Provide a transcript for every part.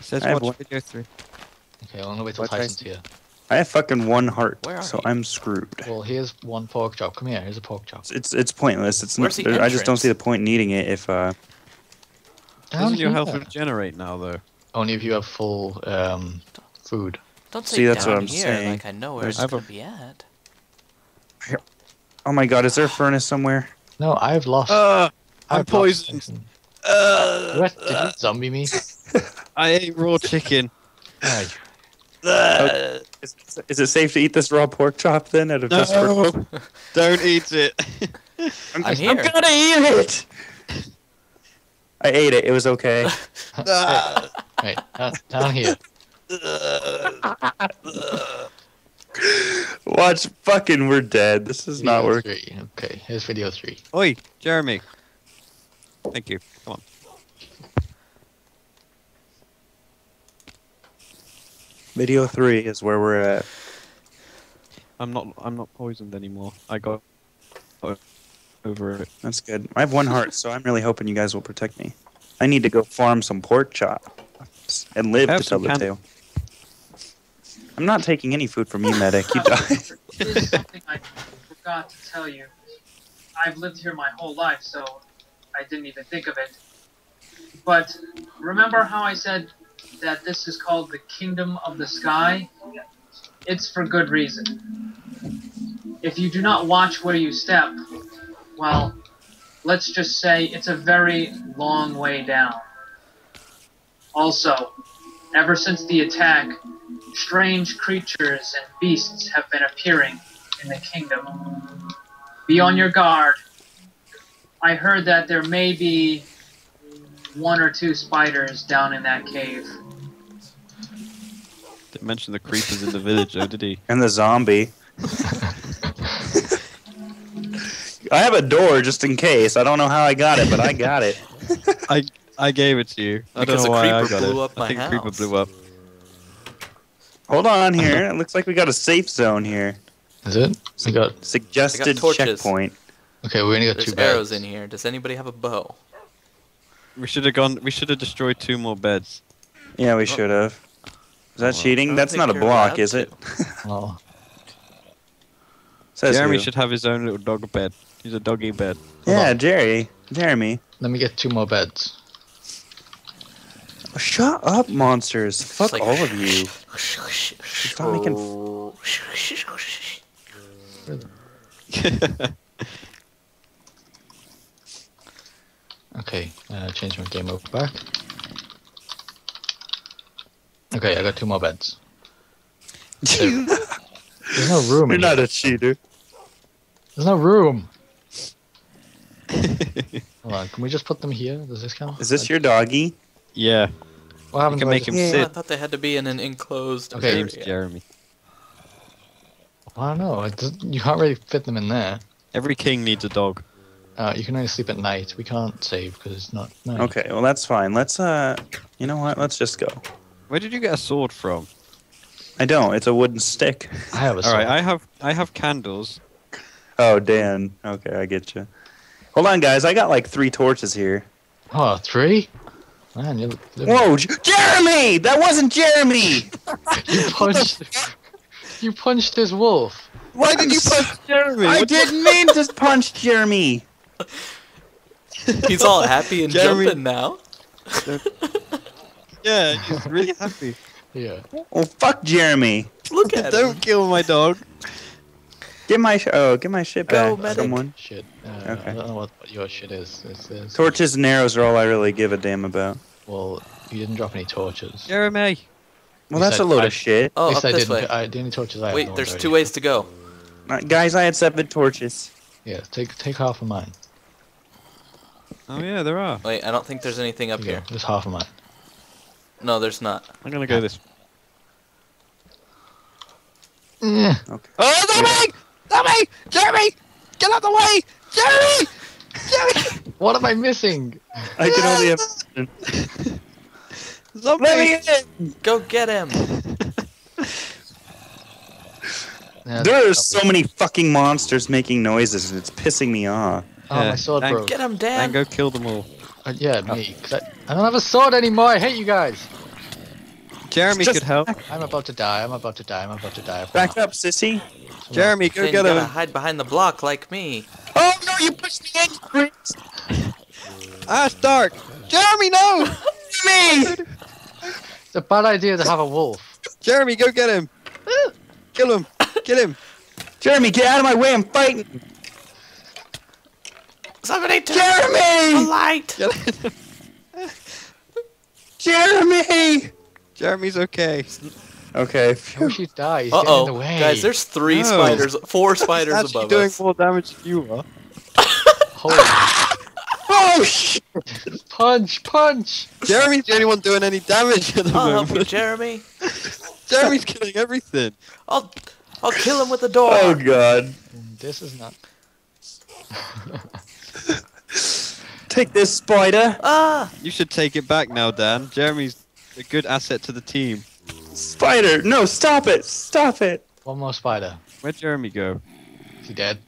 says I have watch one- video three. Okay, I'm gonna wait till What, Tyson's Tyson? here. I have fucking one heart, Where so you? I'm screwed. Well, here's one pork chop. Come here. Here's a pork chop. It's it's pointless. It's Where's the I just don't see the point in eating it if uh Down Doesn't your health here. regenerate now though? Only if you have full um, food. Don't say See, that's down what I'm here saying. like I know where There's- it's I've gonna a- be at. Oh my god, is there a furnace somewhere? No, I've lost. Uh, I'm I've poisoned. Tyson. Uh, What? Did you zombie me? I ate raw chicken. Ah, Uh, Is, is it safe to eat this raw pork chop then out of just for don't eat it. I'm, I'm I'm gonna eat it. I ate it. It was okay. Ah. Right, down, down here. Watch, fucking, we're dead. This is not working. Three. Okay, here's video three. Oi, Jeremy. Thank you. Come on. Video three is where we're at. I'm not. I'm not poisoned anymore. I got over it. That's good. I have one heart, so I'm really hoping you guys will protect me. I need to go farm some pork chops and live to tell some the tale. I'm not taking any food from you, medic. You die. Here's something I forgot to tell you. I've lived here my whole life, so I didn't even think of it. But remember how I said that this is called the Kingdom of the Sky? It's for good reason. If you do not watch where you step, well, let's just say it's a very long way down. Also, ever since the attack, strange creatures and beasts have been appearing in the kingdom. Be on your guard. I heard that there may be one or two spiders down in that cave. Didn't mention the creepers in the village, though, did he? and the zombie. I have a door just in case. I don't know how I got it, but I got it. I I gave it to you. I Because don't know a why I creeper got blew it. up I my think a creeper blew up. Hold on here. It looks like we got a safe zone here. Is it? We got. Suggested torches. checkpoint. Okay, we only got There's two beds. arrows in here. Does anybody have a bow? We should have gone. We should have destroyed two more beds. Yeah, we should have. Is that cheating? That's not a block, is it? Oh, Says Jeremy who? should have his own little dog bed. He's a doggy bed. Yeah, Jerry. Jeremy. let me get two more beds. Shut up, monsters. Fuck like- all of you. Stop making Okay, uh, change my game over back. Okay, I got two more beds. There- There's no room. You're in not here. a cheater. There's no room. Hold on, can we just put them here? Does this count? Is this your doggy? yeah. What happens can if I make him just- I sit. thought they had to be in an enclosed Okay. area. Name's Jeremy. I don't know. It does, you can't really fit them in there. Every king needs a dog. Uh, you can only sleep at night. We can't save because it's not night. Okay, well that's fine. Let's uh, you know what? Let's just go. Where did you get a sword from? I don't. It's a wooden stick. I have a All sword. right, I have I have candles. Oh, Dan. Okay, I get you. Hold on, guys. I got like three torches here. Oh, three? Man, you're. Whoa, J- Jeremy! That wasn't Jeremy. You punched. you punched this wolf. Why did you punch? Jeremy? I didn't mean to punch Jeremy. He's all happy and Jeremy- jumping now. Yeah, he's really happy. Yeah. Oh, fuck Jeremy. Look at him. Don't kill my dog. Get my sh- oh, get my shit Go, back, medic. someone. Shit. Uh, Okay. I don't know what, what your shit is. It's, it's, Torches and arrows are all I really give a damn about. well, you didn't drop any torches. Jeremy. Well, that's a load I- of shit. At Oh, least up I this didn't. way. I, the only torches I. Wait, no there's one's two already- ways to go. Uh, guys, I had seven torches. Yeah, take take half of mine. Oh yeah, there are. Wait, I don't think there's anything up Here here. go, Just half of mine. No, there's not. I'm gonna go this. Yeah. Okay. Oh, Jeremy! Jeremy! Jeremy! Get out of the way! Jeremy! Jeremy! What am I missing? I can only have. Zombie! Let me in. Go get him. Yeah, There are so many fucking monsters making noises, and it's pissing me off. Oh, my Yeah, sword thank- broke. Get him, And Dan. go kill them all. Uh, yeah, me. I, I don't have a sword anymore. I hate you guys. Jeremy could help. I'm about to die. I'm about to die. I'm about to die. Back up, sissy. Jeremy, go Then get you gotta him. hide behind the block like me. Oh no, you pushed me in, Chris. Ah, it's dark. Jeremy, no! Me. It's a bad idea to have a wolf. Jeremy, go get him. Kill him. Kill him. Jeremy, get out of my way. I'm fighting. Somebody turn Jeremy. the light. Jeremy. Jeremy's okay. Okay. Oh, she died. He's Uh getting in the oh, way. guys, there's three No. spiders, four spiders Actually above doing us. more damage than you are. Holy Oh shit. punch! Punch! Jeremy's the only one doing any damage at the I'll help you, moment. Jeremy. Jeremy's killing everything. I'll, I'll kill him with the door. Oh god. This is not. Take this spider. Ah, You should take it back now, Dan. Jeremy's a good asset to the team. Spider. No, stop it. Stop it. One more spider. Where'd Jeremy go? Is he dead?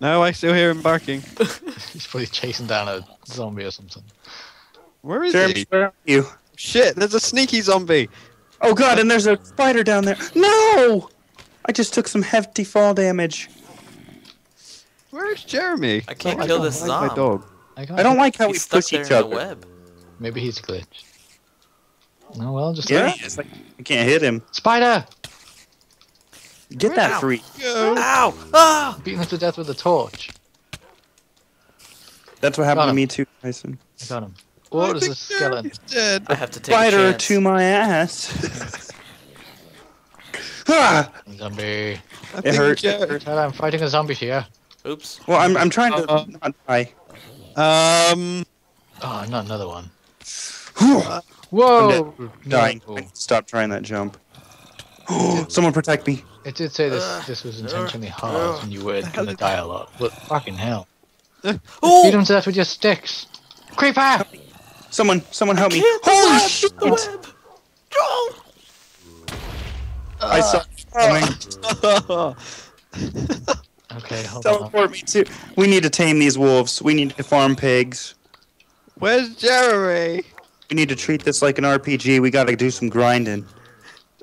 No, I still hear him barking. He's probably chasing down a zombie or something. Where is Jeremy, he? where are you? Shit, there's a sneaky zombie. Oh god, and there's a spider down there. No! I just took some hefty fall damage. Where's Jeremy? I can't Oh, kill don't this Like my zombie. dog. I, I don't like how we He's stuck push there each in the other. web. Maybe he's glitched. No, well, just Yeah, let- it's like I can't hit him. Spider! Get that Ow. free. Go. Ow! Ah! Beating him to death with a torch. That's what happened to me too, Tyson. I got him. What is I there's a skeleton. Dead. I have to take a Spider chance. to my ass. ah! Zombie. I It think hurts. Jer- Tell I'm fighting a zombie here. Oops. Well, I'm I'm trying to Uh, not die. Um, Oh, not another one. Whew. Uh, whoa! Dying. No. I need Stop trying that jump. Someone protect me. It did say this Ugh. this was uh, intentionally uh, hard Ugh. and you were hell gonna is- die a lot. But fucking hell. Beat Oh! him to death with your sticks. Creeper! Someone, someone help me. Can't Holy web, shit! the web. Oh! I saw it coming. Okay, hold on. Teleport me too. We need to tame these wolves. We need to farm pigs. where's Jeremy? We need to treat this like an RPG. We gotta do some grinding.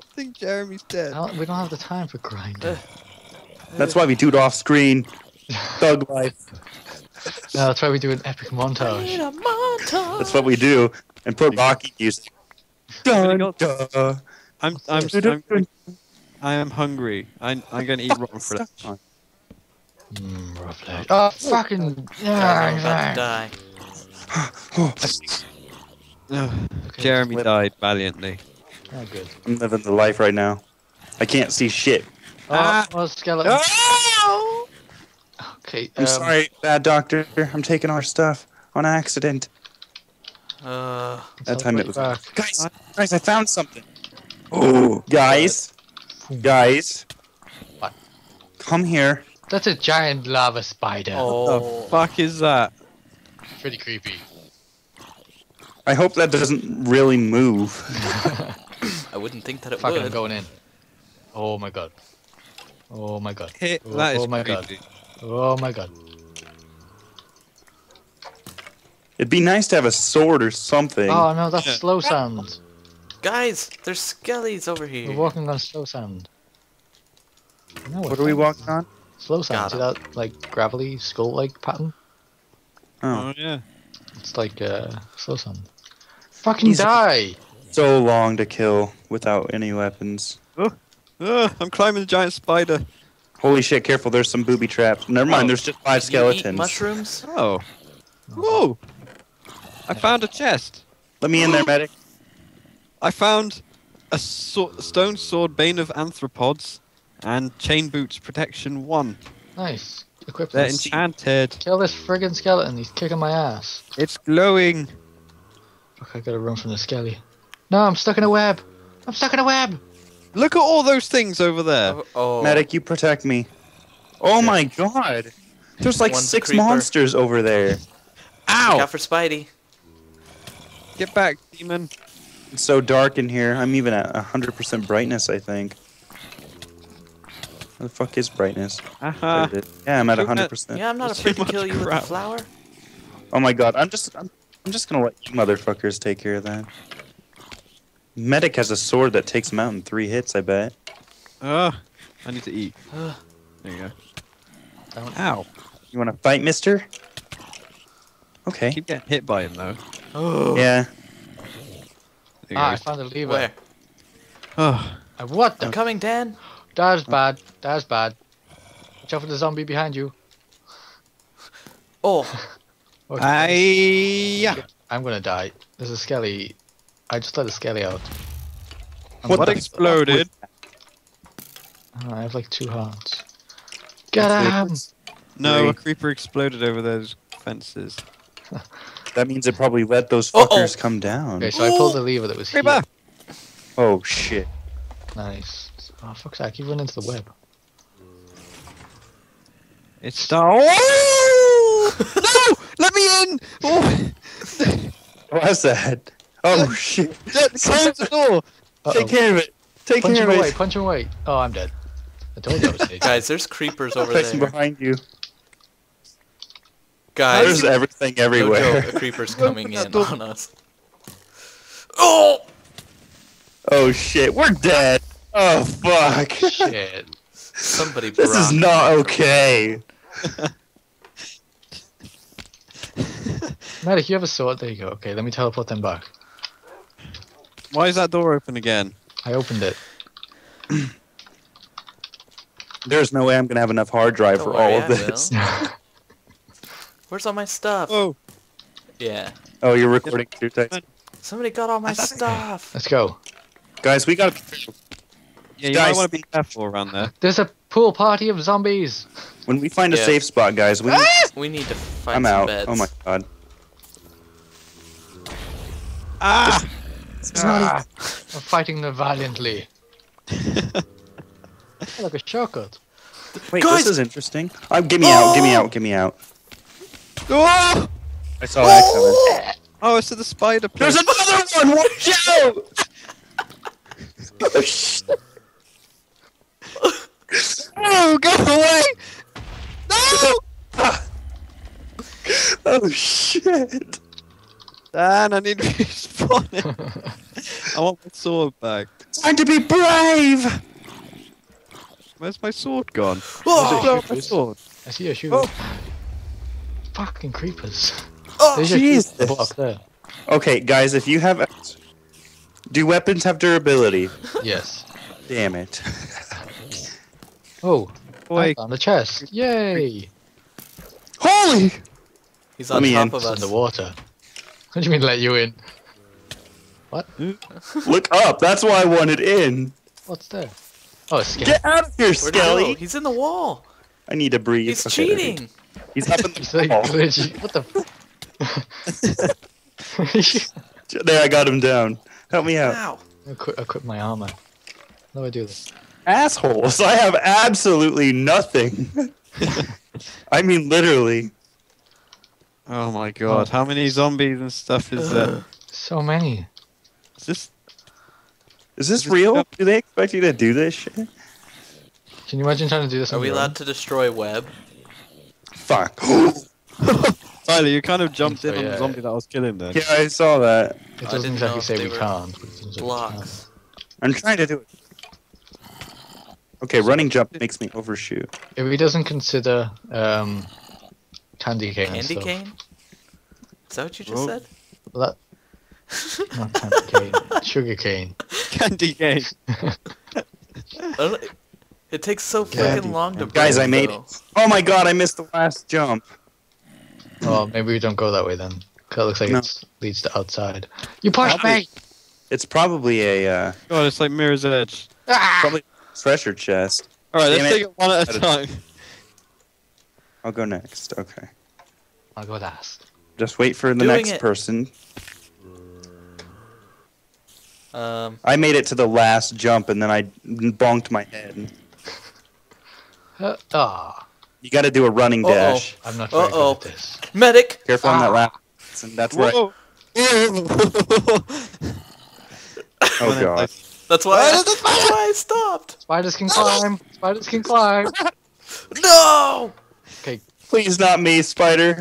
I think Jeremy's dead. Don't- we don't have the time for grinding. That's why we do it off screen. Thug life. No, that's why we do an epic Need montage. a montage. That's what we do. And put Rocky music. Dun, dun. I'm, I'm, I'm, I am hungry. I'm, I'm gonna eat rotten flesh. Mm, rough flesh. Oh, fucking. I'm about die. Okay, Jeremy died valiantly. Oh, good. I'm living the life right now. I can't see shit. Oh, Ah. oh skeleton. Oh! Okay, I'm um, sorry, bad doctor. I'm taking our stuff on accident. Uh, That time it was. back. Guys, guys, I found something. Oh, guys, guys, What? come here. That's a giant lava spider. Oh. What oh. the fuck is that? Pretty creepy. I hope that doesn't really move. I wouldn't think that it Fuck it, I'm would. going in. Oh my god. Oh my god. Hit, Oh, that is oh my God. creepy. Oh my god. It'd be nice to have a sword or something. Oh no, that's Yeah. slow sand. Guys, there's skellies over here. We're walking on slow sand. No, what are we walking on? Slow sand. Got See that like gravelly skull-like pattern? Oh, Oh yeah. It's like uh, slow sand. Fucking Easy. die! so long to kill without any weapons. Oh, oh, I'm climbing the giant spider. Holy shit! Careful, there's some booby traps. Never mind. Oh. There's just five You eat skeletons. mushrooms? Oh. Whoa! I found a chest. Let me in there, medic. I found a so- stone sword, bane of arthropods, and chain boots protection one. Nice. Equip They're this. enchanted. Kill this friggin' skeleton. He's kicking my ass. It's glowing. Fuck, I gotta run from the skelly. No, I'm stuck in a web. I'm stuck in a web. Look at all those things over there. Oh, oh. Medic, you protect me. Oh my god! There's like One's a six creeper. monsters over there. Look Ow! out for Spidey. Get back, demon. It's so dark in here. I'm even at 100% brightness, I think. Where the fuck is brightness? Aha. There it is. Yeah, I'm at 100%. Yeah, I'm not That's afraid too to kill much you with crap. the flower. Oh my god, I'm just I'm, I'm just gonna let you motherfuckers take care of that. Medic has a sword that takes him out in three hits. I bet. Ah, I need to eat. Ugh. There you go. Don't- Ow. You want to fight, Mister? Okay. keep getting hit by him though. Oh. Yeah. There Ah, I found a lever. Where? Oh, Uh, what the? I'm coming, Dan. That's bad. That's bad. Watch out for the zombie behind you. Oh, Oh, I... I'm gonna die. There's a skelly. I just let a skelly out. What What exploded? Oh, I have like two hearts. Get That's him! No, Three. a creeper exploded over those fences. That means it probably let those Uh-oh. fuckers come down. Okay, so I pulled the lever that was here. Oh shit. Nice. Oh fuck's sake! You run into the web. It's the oh! no! Let me in! Oh! What was that? Oh shit. Close the door! Uh-oh. Take care of it. Take Punch care him of away! it. Punch him away! Oh, I'm dead. I told you I was dead. guys, there's creepers over there. behind you. Guys, There's everything no everywhere. joke, a creeper's coming in on us. Oh! Oh shit, we're dead. Oh fuck. Shit. Somebody This is not me from- okay. Medic, you have a sword. There you go. Okay, let me teleport them back. Why is that door open again? I opened it. There's no way I'm gonna have enough hard drive Don't for worry, all of I this. Where's all my stuff? Oh, Yeah. Oh, you're recording too, Tyson? Somebody got all my stuff. Let's go. Guys, we gotta. Yeah, you Guys, might want to be careful around there. There's a pool party of zombies. When we find a Yeah. safe spot, guys, we. We need to find I'm some out. beds. Oh my god. Ah! Ah, I'm fighting them valiantly. Oh, Look, a shortcut. Wait, Guys! this is interesting. Oh, give me out! Get me Oh! out! give me out! Oh! I saw that coming. Oh, it's to the spider place. There's another one! Watch out! oh, shit. Oh, go away! No! oh shit! Dan, I need to respawn it. I want my sword back. Time to be brave! Where's my sword gone? Oh! Blow up my sword. I see a shoe. Oh. Fucking creepers. Oh! There's your Jesus. shoe up there. Okay, guys, if you have. Do weapons have durability? Yes. Damn it. Oh, I Boy, found a chest. Yay! Holy! He's on me top in. of It's in the water. What do you mean let you in? What? Look up, that's why I wanted in. What's there? Oh, Skelly. Get out of here, Where'd he? Skelly! He's in the wall. I need to breathe. He's Okay, cheating. He's up in He's the like wall. glitchy. What the? f- There, I got him down. Help me out. Ow. I quit, I quit my armor. How do I do this? Assholes! I have absolutely nothing. I mean, literally. oh my god, how many zombies and stuff is there? Uh, so many. Is this Is this Just- real? Do they expect you to do this shit? Can you imagine trying to do this? Are we allowed to destroy web? Fuck. Tyler, you kind of jumped in So, on the zombie that I was killing then. yeah, I saw that. It doesn't didn't exactly say we can't. but it doesn't say we Blocks. I'm trying to do it. Okay, running jump makes me overshoot. If he doesn't consider um, candy cane Candy stuff, cane? Is that what you just Whoa. said? well, that not candy cane, sugar cane. Candy cane. It takes so Yeah. freaking long to Guys, break, I made though. it. Oh my god, I missed the last jump. Oh, maybe we don't go that way then. 'Cause it looks like No. it leads to outside. You pushed Probably- me. It's probably a uh, God, it's like Mirror's Edge. Ah! probably a treasure chest. Alright, let's it. take it one at a time. I'll go next. Okay. I'll go last. Just wait for the Doing next it. person. Um, I made it to the last jump and then I bonked my head. Uh, ah, You got to do a running Uh-oh. dash. I'm not very Uh-oh. good at this. medic! Careful on that Ah. last. And that's right. Whoa. Oh god. That's why, Why I, does it that's why I stopped! Spiders can climb. Spiders can climb. No! Okay. Please not me, spider.